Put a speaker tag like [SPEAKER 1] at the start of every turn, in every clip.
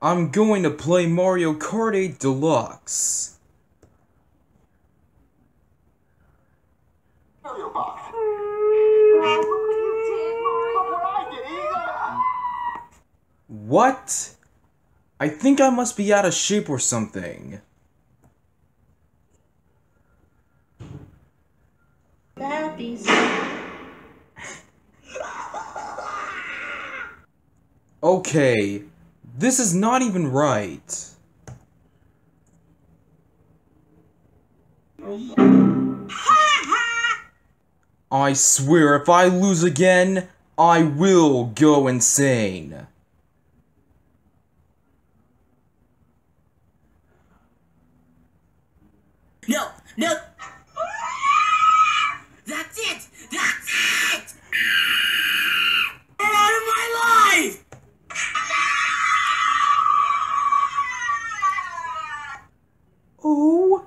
[SPEAKER 1] I'm going to play Mario Kart 8 Deluxe.
[SPEAKER 2] Mario box.
[SPEAKER 3] What you did,
[SPEAKER 2] Look
[SPEAKER 3] Mario.
[SPEAKER 2] what I did, Eva.
[SPEAKER 1] What? I think I must be out of shape or something. Okay, this is not even right. I swear if I lose again, I will go insane.
[SPEAKER 4] No, no. That's it. That's it. Get out of my life.
[SPEAKER 1] Oh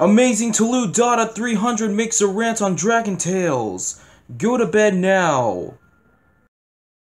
[SPEAKER 1] Amazing Tolu Dada 300 makes a rant on Dragon Tales. Go to bed now.